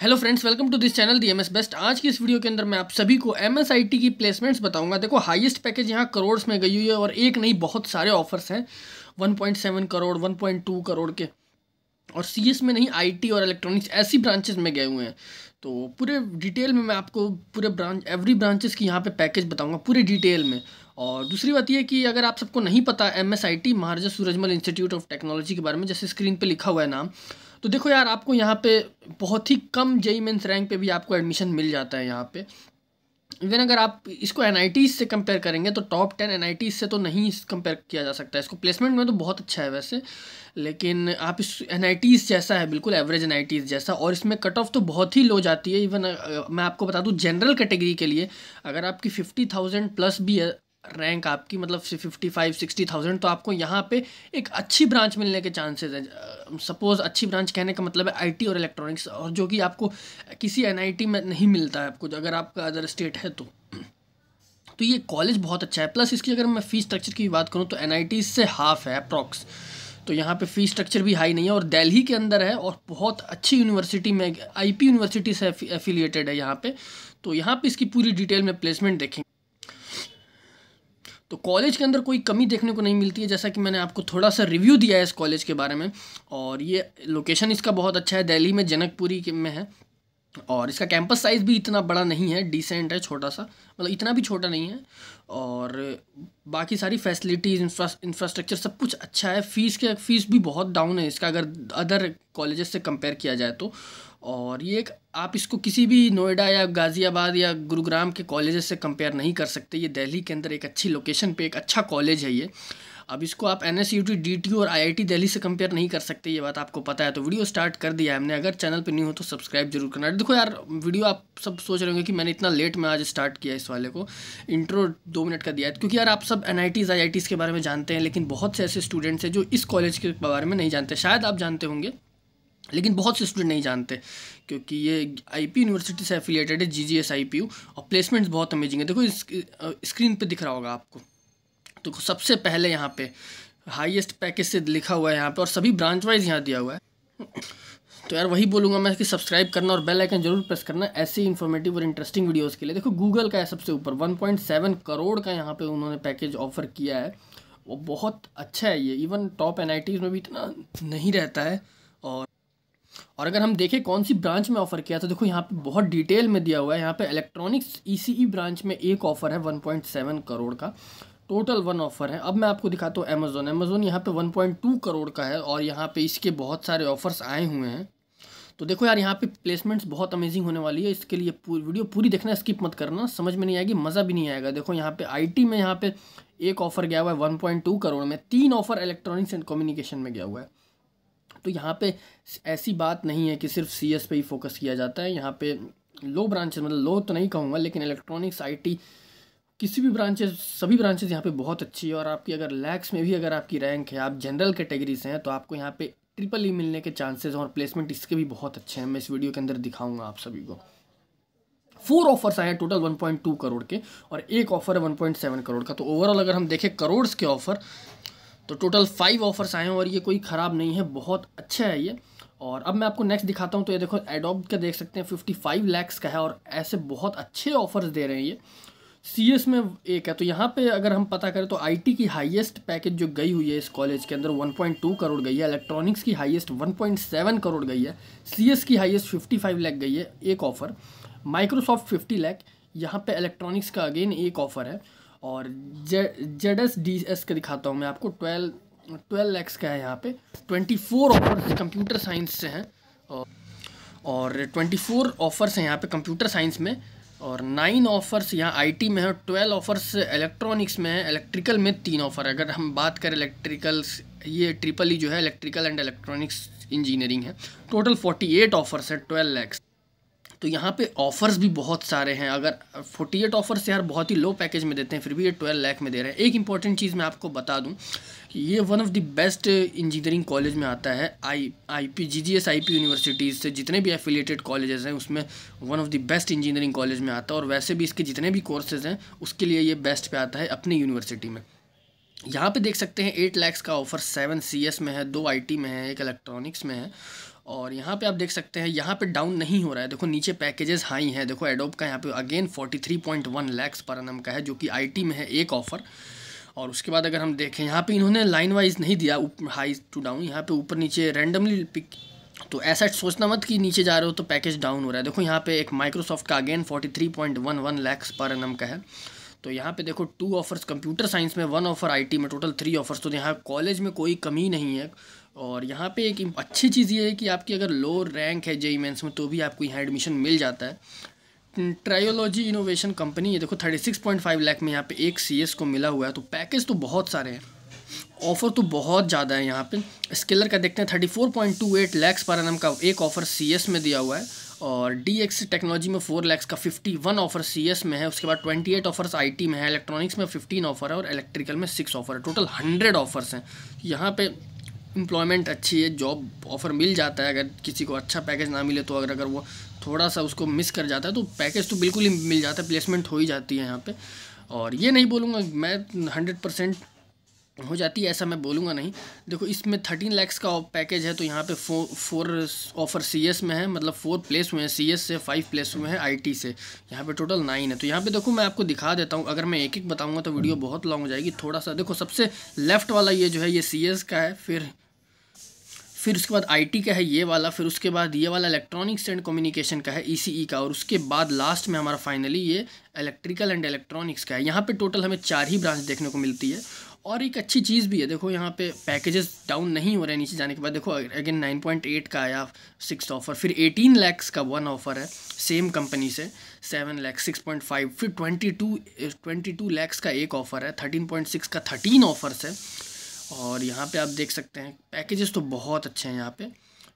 Hello friends welcome to this channel the M S best आज की इस video के अंदर मैं आप सभी को एम एस आई टी की प्लेसमेंट्स बताऊँगा। देखो हाईएस्ट पैकेज यहाँ करोड़ में गई हुई है और एक नहीं, बहुत सारे ऑफर्स हैं। 1.7 करोड़ 1.2 करोड़ के। और सी एस में नहीं आई टी और इलेक्ट्रॉनिक्स ऐसी ब्रांचेस में गए हुए हैं। तो पूरे डिटेल में मैं आपको पूरे ब्रांच एवरी ब्रांचेस की यहाँ पे पैकेज बताऊँगा, पूरे डिटेल में। और दूसरी बात यह कि अगर आप सबको नहीं पता M S I T Maharaja Surajmal institute of technology के बारे में, जैसे स्क्रीन पर लिखा हुआ है नाम तो देखो यार, आपको यहाँ पे बहुत ही कम जेई मेन्स रैंक पे भी आपको एडमिशन मिल जाता है यहाँ पे। इवन अगर आप इसको एन से कंपेयर करेंगे तो टॉप टेन एन से तो नहीं कंपेयर किया जा सकता है। इसको प्लेसमेंट में तो बहुत अच्छा है वैसे, लेकिन आप इस एन जैसा है, बिल्कुल एवरेज एन जैसा, और इसमें कट ऑफ़ तो बहुत ही लो जाती है। इवन मैं आपको बता दूँ जनरल कैटेगरी के लिए, अगर आपकी फिफ्टी थाउज़ेंड प्लस भी है रैंक आपकी मतलब फिफ्टी फाइव सिक्सटी थाउज़ेंड तो आपको यहाँ पे एक अच्छी ब्रांच मिलने के चांसेस हैं। सपोज़ अच्छी ब्रांच कहने का मतलब है आईटी और इलेक्ट्रॉनिक्स और जो कि आपको किसी एनआईटी में नहीं मिलता है आपको, अगर आपका अदर स्टेट है तो। तो ये कॉलेज बहुत अच्छा है। प्लस इसकी अगर मैं फ़ीस स्ट्रक्चर की बात करूँ तो एनआईटी से हाफ़ है अप्रॉक्स तो यहाँ पे फ़ीस स्ट्रक्चर भी हाई नहीं है, और दिल्ली के अंदर है, और बहुत अच्छी यूनिवर्सिटी में आईपी यूनिवर्सिटी से एफिलिएटेड है यहाँ पे। तो यहाँ पे इसकी पूरी डिटेल में प्लेसमेंट देखेंगे। तो कॉलेज के अंदर कोई कमी देखने को नहीं मिलती है, जैसा कि मैंने आपको थोड़ा सा रिव्यू दिया है इस कॉलेज के बारे में। और ये लोकेशन इसका बहुत अच्छा है, दिल्ली में जनकपुरी में है। और इसका कैंपस साइज़ भी इतना बड़ा नहीं है डिसेंट है, छोटा सा मतलब इतना भी छोटा नहीं है। और बाकी सारी फैसिलिटीज़ इंफ्रास्ट्रक्चर सब कुछ अच्छा है। फ़ीस के फ़ीस भी बहुत डाउन है इसका, अगर अदर कॉलेजेस से कंपेयर किया जाए तो। और ये एक, आप इसको किसी भी नोएडा या गाज़ियाबाद या गुरुग्राम के कॉलेजेस से कंपेयर नहीं कर सकते। ये दिल्ली के अंदर एक अच्छी लोकेशन पे एक अच्छा कॉलेज है ये। अब इसको आप एन एस यू और आई आई टी दिल्ली से कंपेयर नहीं कर सकते, ये बात आपको पता है। तो वीडियो स्टार्ट कर दिया हमने। अगर चैनल पर नहीं हो तो सब्सक्राइब ज़रूर करना। देखो यार वीडियो आप सब सोच रहे होंगे कि मैंने इतना लेट में आज स्टार्ट किया इस वाले को। इंट्रो दो मिनट का दिया है। क्योंकि यार आप सब एन आई के बारे में जानते हैं, लेकिन बहुत से ऐसे स्टूडेंट्स हैं जो इस कॉलेज के बारे में नहीं जानते। शायद आप जानते होंगे। लेकिन बहुत से स्टूडेंट नहीं जानते, क्योंकि ये आईपी यूनिवर्सिटी से एफिलिएटेड है G G S I P U और प्लेसमेंट्स बहुत अमेजिंग है। देखो स्क्रीन पे दिख रहा होगा आपको। तो सबसे पहले यहाँ पे हाईएस्ट पैकेज से लिखा हुआ है यहाँ पे, और सभी ब्रांच वाइज यहाँ दिया हुआ है। तो यार वही बोलूँगा मैं कि सब्सक्राइब करना और बेल आइकन ज़रूर प्रेस करना, ऐसे इन्फॉर्मेटिव और इंटरेस्टिंग वीडियोज़ के लिए। देखो गूगल का है सबसे ऊपर वन पॉइंट सेवन करोड़ का यहाँ पे उन्होंने पैकेज ऑफ़र किया है। वो बहुत अच्छा है ये इवन टॉप एन में भी इतना नहीं रहता है। और अगर हम देखें कौन सी ब्रांच में ऑफ़र किया तो देखो यहाँ पे बहुत डिटेल में दिया हुआ है। यहाँ पे इलेक्ट्रॉनिक्स ईसीई ब्रांच में एक ऑफ़र है 1.7 करोड़ का। टोटल वन ऑफ़र है। अब मैं आपको दिखाता हूँ अमेज़ोन अमेज़ोन यहाँ पे 1.2 करोड़ का है और यहाँ पे इसके बहुत सारे ऑफ़र्स आए हुए हैं। तो देखो यार, यहाँ पे प्लेसमेंट्स बहुत अमेजिंग होने वाली है। इसके लिए पूरी वीडियो पूरी देखना स्किप मत करना। समझ में नहीं आएगी, मज़ा भी नहीं आएगा। देखो यहाँ पे आईटी में यहाँ पे एक ऑफ़र गया हुआ है वन करोड़ में। तीन ऑफ़र इलेक्ट्रॉनिक्स एंड कम्युनिकेशन में गया हुआ है। तो यहाँ पे ऐसी बात नहीं है कि सिर्फ़ सी एस पे ही फोकस किया जाता है। यहाँ पे लो ब्रांचेस मतलब लो तो नहीं कहूँगा, लेकिन इलेक्ट्रॉनिक्स आईटी किसी भी ब्रांचेस सभी ब्रांचेस यहाँ पे बहुत अच्छी है। और आपकी अगर लैक्स में भी अगर आपकी रैंक है, आप जनरल कैटेगरी से हैं तो आपको यहाँ पे ट्रिपल ई मिलने के चांसेस और प्लेसमेंट इसके भी बहुत अच्छे हैं। मैं इस वीडियो के अंदर दिखाऊँगा आप सभी को। फोर ऑफर्स आए हैं टोटल 1.2 करोड़ के और एक ऑफ़र है 1.7 करोड़ का। तो ओवरऑल अगर हम देखें करोड़ के ऑफ़र तो टोटल फाइव ऑफर्स आए हैं और ये कोई ख़राब नहीं है, बहुत अच्छा है ये। और अब मैं आपको नेक्स्ट दिखाता हूँ तो ये देखो एडोप का देख सकते हैं फिफ्टी फाइव लैक्स का है और ऐसे बहुत अच्छे ऑफर्स दे रहे हैं ये। सी एस में एक है तो यहाँ पे अगर हम पता करें तो आईटी की हाईएस्ट पैकेज जो गई हुई है इस कॉलेज के अंदर 1.2 करोड़ गई है। इलेक्ट्रॉनिक्स की हाईएस्ट 1.7 करोड़ गई है। सी एस की हाईएस्ट 55 लाख गई है, एक ऑफ़र माइक्रोसॉफ्ट 50 लाख यहाँ पे इलेक्ट्रॉनिक्स का अगेन एक ऑफ़र है। और जेड एस डी एस का दिखाता हूँ मैं आपको ट्वेल्व ट्वेल्व लैक्स का है यहाँ पे twenty four offers computer science से हैं, और ट्वेंटी फोर ऑफर्स हैं यहाँ पे कंप्यूटर साइंस में, और नाइन ऑफर्स यहाँ आईटी में है ट्वेल्व ऑफर्स इलेक्ट्रॉनिक्स में है इलेक्ट्रिकल में तीन ऑफ़र अगर हम बात करें इलेक्ट्रिकल ये ट्रिपल ई जो है इलेक्ट्रिकल एंड इलेक्ट्रॉनिक्स इंजीनियरिंग है। टोटल फोर्टी एट ऑफर्स है ट्वेल्व लैक्स तो यहाँ पे ऑफ़र्स भी बहुत सारे हैं। अगर फोर्टी एट ऑफर्स यार बहुत ही लो पैकेज में देते हैं, फिर भी ये ट्वेल्व लाख में दे रहे हैं। एक इंपॉर्टेंट चीज़ मैं आपको बता दूँ कि ये one of the best engineering college में आता है I I P G G S I P universities से जितने भी एफिलेटेड कॉलेजेस हैं, उसमें one of the best engineering college में आता है। और वैसे भी इसके जितने भी कोर्सेज हैं, उसके लिए ये बेस्ट पे आता है अपनी यूनिवर्सिटी में। यहाँ पे देख सकते हैं एट लैक्स का ऑफ़र सेवन सी एस में है, दो आई टी में है, एक इलेक्ट्रॉनिक्स में है। और यहाँ पे आप देख सकते हैं, यहाँ पे डाउन नहीं हो रहा है। देखो, नीचे पैकेजेस हाई हैं। देखो एडोब का यहाँ पे again forty three point one lakhs per annum का है, जो कि आईटी में है एक ऑफ़र और उसके बाद अगर हम देखें, यहाँ पे इन्होंने लाइन वाइज नहीं दिया हाई टू डाउन यहाँ पे ऊपर नीचे रैंडमली पिक तो ऐसा सोचना मत कि नीचे जा रहे हो तो पैकेज डाउन हो रहा है। देखो, यहाँ पे एक माइक्रोसॉफ्ट का again forty three point one one lakhs per annum का है। तो यहाँ पे देखो टू ऑफर्स कंप्यूटर साइंस में वन ऑफ़र आईटी में टोटल थ्री ऑफर्स तो यहाँ कॉलेज में कोई कमी नहीं है। और यहाँ पे एक अच्छी चीज़ ये है कि आपकी अगर लो रैंक है जेई मेंस में तो भी आपको यहाँ एडमिशन मिल जाता है। ट्रायोलॉजी इनोवेशन कंपनी है देखो, thirty six point five lakh में यहाँ पे एक सीएस को मिला हुआ है तो पैकेज तो बहुत सारे हैं। ऑफ़र तो बहुत ज़्यादा है यहाँ पे। स्किलर का देखते हैं, thirty four point two eight lakhs per annum का एक ऑफ़र सीएस में दिया हुआ है। और डी एक्स टेक्नोलॉजी में फोर लैक्स का fifty one offer C S में है, उसके बाद twenty eight offers I T में है इलेक्ट्रॉनिक्स में फिफ्टीन ऑफ़र है और इलेक्ट्रिकल में सिक्स ऑफ़र है। टोटल हंड्रेड ऑफर्स हैं। यहाँ पे एम्प्लॉयमेंट अच्छी है जॉब ऑफ़र मिल जाता है, अगर किसी को अच्छा पैकेज ना मिले तो अगर अगर वो थोड़ा सा उसको मिस कर जाता है तो पैकेज तो बिल्कुल ही मिल जाता है प्लेसमेंट हो ही जाती है यहाँ पे। और ये नहीं बोलूँगा, मैं हंड्रेड परसेंट हो जाती है, ऐसा मैं बोलूँगा नहीं। देखो, इसमें थर्टीन लैक्स का पैकेज है तो यहाँ पे four four offer C S में है मतलब फोर प्लेस हुए हैं सी एस से फाइव प्लेस हुए हैं आई टी से। यहाँ पे टोटल नाइन है। तो यहाँ पे देखो, मैं आपको दिखा देता हूँ, अगर मैं एक एक बताऊँगा तो वीडियो बहुत लॉन्ग हो जाएगी। थोड़ा सा देखो, सबसे लेफ़्ट वाला ये जो है, ये सी एस का है, फिर फिर उसके बाद आईटी का है, ये वाला, फिर उसके बाद ये वाला इलेक्ट्रॉनिक्स एंड कम्युनिकेशन का है ईसीई का, और उसके बाद लास्ट में हमारा फाइनली ये इलेक्ट्रिकल एंड इलेक्ट्रॉनिक्स का है। यहाँ पे टोटल हमें चार ही ब्रांच देखने को मिलती है। और एक अच्छी चीज़ भी है। देखो, यहाँ पे पैकेजेस डाउन नहीं हो रहे नीचे जाने के बाद। देखो अगेन नाइन पॉइंट एट का आया सिक्स ऑफ़र फिर एटीन लैक्स का वन ऑफ़र है सेम कंपनी से seven lakhs six point five फिर twenty two twenty two lakhs का एक ऑफ़र है थर्टीन पॉइंट सिक्स का थर्टीन ऑफर्स है। और यहाँ पे आप देख सकते हैं पैकेजेस तो बहुत अच्छे हैं यहाँ पे।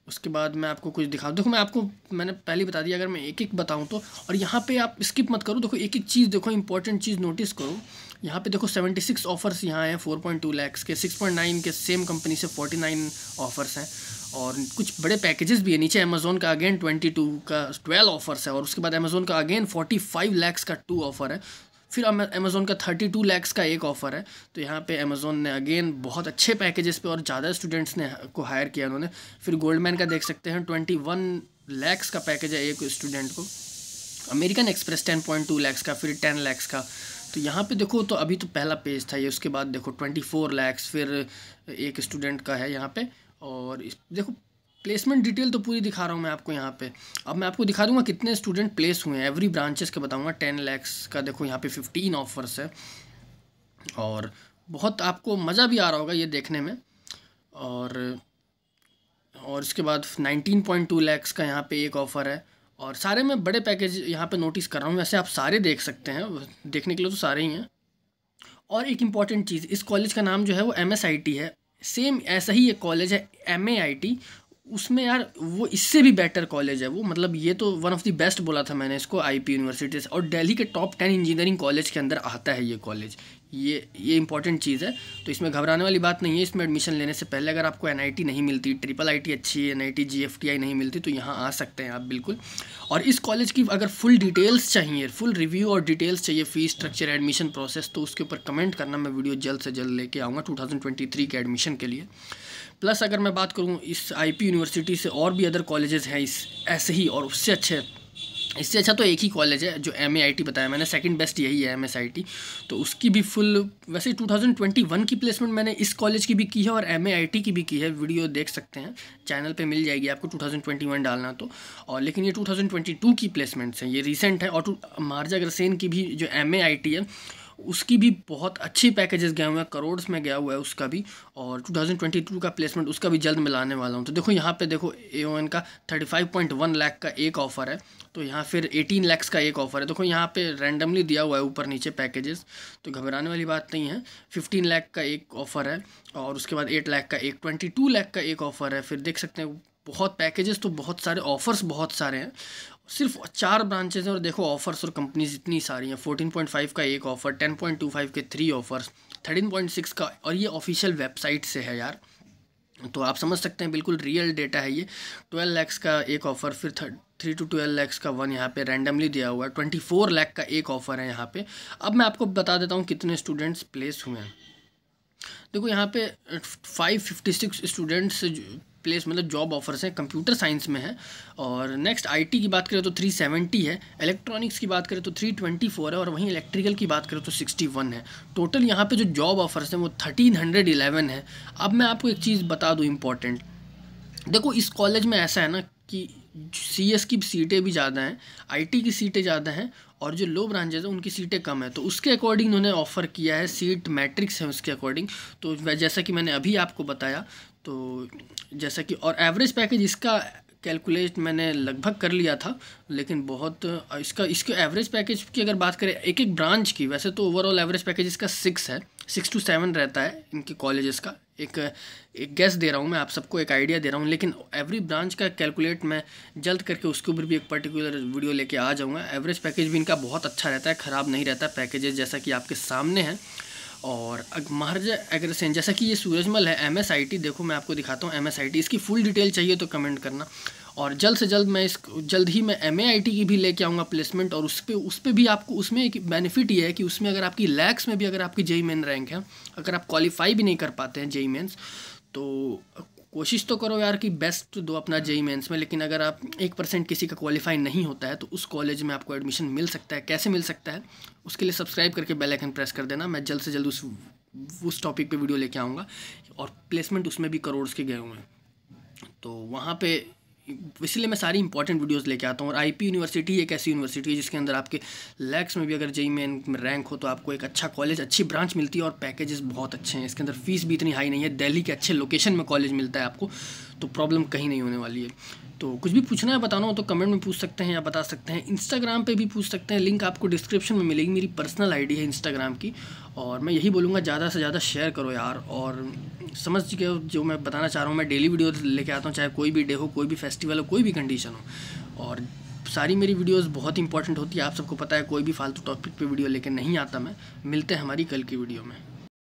उसके बाद मैं आपको कुछ दिखाऊँ देखो, मैं आपको, मैंने पहले बता दिया, अगर मैं एक एक बताऊँ तो। और यहाँ पे आप स्किप मत करो, देखो एक एक चीज़, देखो इंपॉर्टेंट चीज़ नोटिस करो। यहाँ पे देखो सेवेंटी सिक्स ऑफर्स यहाँ हैं फोर पॉइंट टू लैक्स के सिक्स पॉइंट नाइन के सेम कंपनी से फोर्टी नाइन ऑफर्स हैं। और कुछ बड़े पैकेजेस भी है, नीचे अमेजोन का अगेन ट्वेंटी टू का ट्वेल्व ऑफर्स है, और उसके बाद अमेजोन का अगेन फोर्टी फाइव लैक्स का टू ऑफ़र है। फिर अमेज़ोन का थर्टी टू लैक्स का एक ऑफ़र है। तो यहाँ पे अमेज़ोन ने अगेन बहुत अच्छे पैकेजेस पे और ज़्यादा स्टूडेंट्स ने को हायर किया उन्होंने। फिर गोल्डमैन का देख सकते हैं ट्वेंटी वन लैक्स का पैकेज है एक स्टूडेंट को। American Express ten point two lakhs का, फिर टेन लैक्स का। तो यहाँ पे देखो तो अभी तो पहला पेज था ये उसके बाद देखो ट्वेंटी फोर लैक्स फिर एक स्टूडेंट का है यहाँ पे और इस, देखो प्लेसमेंट डिटेल तो पूरी दिखा रहा हूँ मैं आपको यहाँ पे। अब मैं आपको दिखा दूँगा कितने स्टूडेंट प्लेस हुए हैं। एवरी ब्रांचेस के बताऊँगा टेन लैक्स का देखो यहाँ पे फिफ्टीन ऑफर्स है। और बहुत आपको मज़ा भी आ रहा होगा ये देखने में। और और इसके बाद नाइनटीन पॉइंट टू लैक्स का यहाँ पे एक ऑफ़र है। और सारे में बड़े पैकेज यहाँ पे नोटिस कर रहा हूँ, वैसे आप सारे देख सकते हैं, देखने के लिए तो सारे ही हैं। और एक इंपॉर्टेंट चीज़, इस कॉलेज का नाम जो है वो एमएसआईटी है। सेम ऐसा ही एक कॉलेज है एमएआईटी उसमें यार वो इससे भी बेटर कॉलेज है वो। मतलब ये तो वन ऑफ़ द बेस्ट बोला था मैंने इसको आईपी यूनिवर्सिटी से और दिल्ली के टॉप टेन इंजीनियरिंग कॉलेज के अंदर आता है ये कॉलेज ये ये इंपॉर्टेंट चीज़ है। तो इसमें घबराने वाली बात नहीं है। इसमें एडमिशन लेने से पहले अगर आपको एनआईटी नहीं मिलती ट्रिपल आईटी अच्छी है एन आई नहीं मिलती तो यहाँ आ सकते हैं आप, बिल्कुल। और इस कॉलेज की अगर फुल डिटेल्स चाहिए फुल रिव्यू और डिटेल्स चाहिए फ़ीस स्ट्रक्चर एडमिशन प्रोसेस तो उसके ऊपर कमेंट करना। मैं वीडियो जल्द से जल्द लेके आऊँगा टू के एडमिशन के लिए। प्लस अगर मैं बात करूँ इस आईपी यूनिवर्सिटी से और भी अदर कॉलेजेस हैं इस, ऐसे ही और उससे अच्छे, इससे अच्छा तो एक ही कॉलेज है जो एमएआईटी बताया मैंने सेकंड बेस्ट यही है एम तो उसकी भी फुल वैसे 2021 की प्लेसमेंट मैंने इस कॉलेज की भी की है और एमएआईटी की भी की है। वीडियो देख सकते हैं। चैनल पे मिल जाएगी आपको 2021 डालना तो। और लेकिन ये 2022 की प्लेसमेंट्स हैं। ये रिसेंट है और मार्जा अग्रसेन की भी जो एमएआईटी है उसकी भी बहुत अच्छी पैकेजेस गए हुए हैं करोड्स में गया हुआ है उसका भी, और 2022 का प्लेसमेंट उसका भी जल्द मिलाने वाला हूँ। तो देखो, यहाँ पे देखो ए का 35.1 लाख का एक ऑफ़र है तो यहाँ फिर 18 लैक्स का एक ऑफ़र है। देखो, यहाँ पे रैंडमली दिया हुआ है ऊपर नीचे पैकेजेस तो घबराने वाली बात नहीं है। 15 लाख का एक ऑफ़र है, और उसके बाद 8 लाख का एक 22 लाख का एक ऑफ़र है। फिर देख सकते हैं बहुत पैकेजेस तो बहुत सारे ऑफ़र्स बहुत सारे हैं। सिर्फ़ चार ब्रांचेज हैं और देखो ऑफर्स और कंपनीज़ इतनी सारी हैं। फोर्टीन पॉइंट फाइव का एक offer ten point two five के three offers thirteen point six का, और ये ऑफिशियल वेबसाइट से है यार। तो आप समझ सकते हैं, बिल्कुल रियल डेटा है ये। ट्वेल्व लैक्स का एक ऑफ़र फिर थ्री टू ट्वेल्व लैक्स का वन यहाँ पे रैंडमली दिया हुआ है। ट्वेंटी फोर लैख का एक ऑफ़र है यहाँ पे। अब मैं आपको बता देता हूँ कितने स्टूडेंट्स प्लेस हुए हैं। देखो यहाँ पे five fifty six students place मतलब जॉब ऑफर्स हैं कंप्यूटर साइंस में है। और नेक्स्ट आईटी की बात करें तो 370 है इलेक्ट्रॉनिक्स की बात करें तो 324 है, और वहीं इलेक्ट्रिकल की बात करें तो 61 है। टोटल यहाँ पे जो जॉब ऑफर्स हैं वो 1311 है। अब मैं आपको एक चीज़ बता दूँ इंपॉर्टेंट देखो, इस कॉलेज में ऐसा है ना कि सी एस की सीटें भी ज़्यादा हैं आईटी की सीटें ज़्यादा हैं, और जो लो ब्रांचेज हैं, उनकी सीटें कम है। तो उसके अकॉर्डिंग उन्होंने ऑफ़र किया है सीट मैट्रिक्स है उसके अकॉर्डिंग तो जैसा कि मैंने अभी आपको बताया तो जैसा कि, और एवरेज पैकेज इसका कैलकुलेट मैंने लगभग कर लिया था, लेकिन बहुत, इसका, इसके एवरेज पैकेज की अगर बात करें एक एक ब्रांच की, वैसे तो ओवरऑल एवरेज पैकेज इसका सिक्स है सिक्स टू सेवन रहता है इनके कॉलेजेस का। एक एक गैस दे रहा हूँ मैं, आप सबको एक आइडिया दे रहा हूँ, लेकिन एवरी ब्रांच का कैलकुलेट मैं जल्द करके उसके ऊपर भी एक पर्टिकुलर वीडियो लेके आ जाऊँगा। एवरेज पैकेज भी इनका बहुत अच्छा रहता है, ख़राब नहीं रहता पैकेजेस जैसा कि आपके सामने है। और महाराजा अग्रसेन जैसा कि ये सूरजमल है एमएसआईटी देखो मैं आपको दिखाता हूँ एमएसआईटी इसकी फुल डिटेल चाहिए तो कमेंट करना। और जल्द से जल्द मैं इस जल्द ही मैं एम की भी लेके आऊँगा प्लेसमेंट और उस पर उस पर भी आपको, उसमें एक बेनिफिट ये है कि उसमें अगर आपकी लैक्स में भी अगर आपकी जेई मेन रैंक है, अगर आप क्वालिफाई भी नहीं कर पाते हैं जेई मेन्स तो कोशिश तो करो यार कि बेस्ट दो अपना जेई मेंस में, लेकिन अगर आप एक परसेंट किसी का क्वालिफाई नहीं होता है तो उस कॉलेज में आपको एडमिशन मिल सकता है। कैसे मिल सकता है? उसके लिए सब्सक्राइब करके बेल आइकन प्रेस कर देना। मैं जल्द से जल्द उस उस टॉपिक पे वीडियो लेके आऊँगा और प्लेसमेंट उसमें भी करोड़ के गए हुए हैं। तो वहाँ पे इसलिए मैं सारी इंपॉर्टेंट वीडियोस लेके आता हूँ और आईपी यूनिवर्सिटी एक ऐसी यूनिवर्सिटी है जिसके अंदर आपके लैक्स में भी अगर जेई मेन में रैंक हो तो आपको एक अच्छा कॉलेज अच्छी ब्रांच मिलती है और पैकेजेस बहुत अच्छे हैं। इसके अंदर फ़ीस भी इतनी हाई नहीं है। दिल्ली के अच्छे लोकेशन में कॉलेज मिलता है आपको तो प्रॉब्लम कहीं नहीं होने वाली है। तो कुछ भी पूछना है, बताना हो तो कमेंट में पूछ सकते हैं या बता सकते हैं। इंस्टाग्राम पे भी पूछ सकते हैं। लिंक आपको डिस्क्रिप्शन में मिलेगी। मेरी पर्सनल आईडी है इंस्टाग्राम की और मैं यही बोलूँगा, ज़्यादा से ज़्यादा शेयर करो यार। और समझ के जो मैं बताना चाह रहा हूँ, मैं डेली वीडियो लेके आता हूँ, चाहे कोई भी डे हो, कोई भी फेस्टिवल हो, कोई भी कंडीशन हो। और सारी मेरी वीडियोस बहुत इंपॉर्टेंट होती है, आप सबको पता है, कोई भी फालतू टॉपिक पे वीडियो लेके नहीं आता मैं। मिलते हैं हमारी कल की वीडियो में।